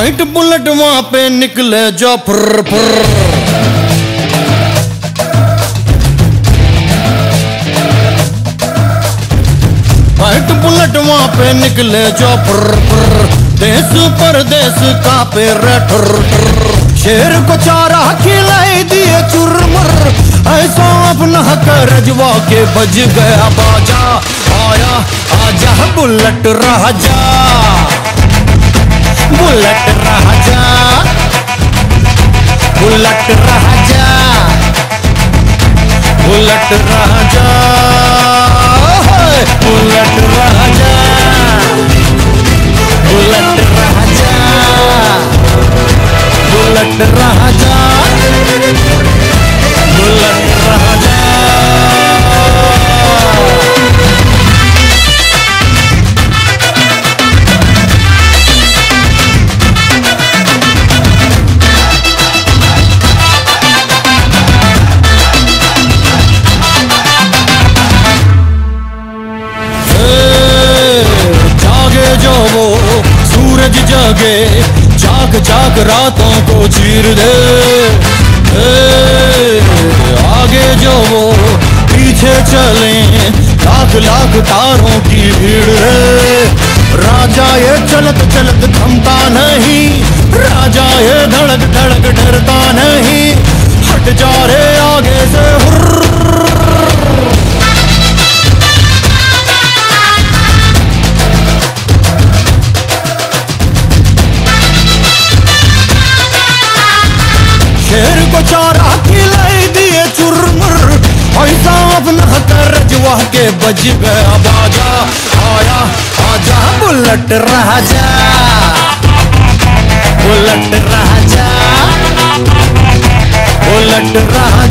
White bullet वहाँ पे निकले जो फुर फुर वाइट बुलेट वहाँ पे निकले जो फुर फुर देश परदेश का पे ठुर शेर को चारा खिलाई दिए चुरमुर। ऐसा अपना कर रजवा के बज गया बाजा। आया, आजा बुलेट राजा। बुलेट उलट राजा उलट राजा उलट राजा उलट राजा उलट राजा जागे जाग जाग रातों को चीर दे। ए, आगे जो वो पीछे चले लाख लाख तारों की भीड़ है राजा ये चलत चलत थमता नहीं। शेर चारा खिलाई दिए चुरमुर। जुआ के बज गया बाजा आया, आजा, बुलट राजा। बुलट राजा। बुलट राजा।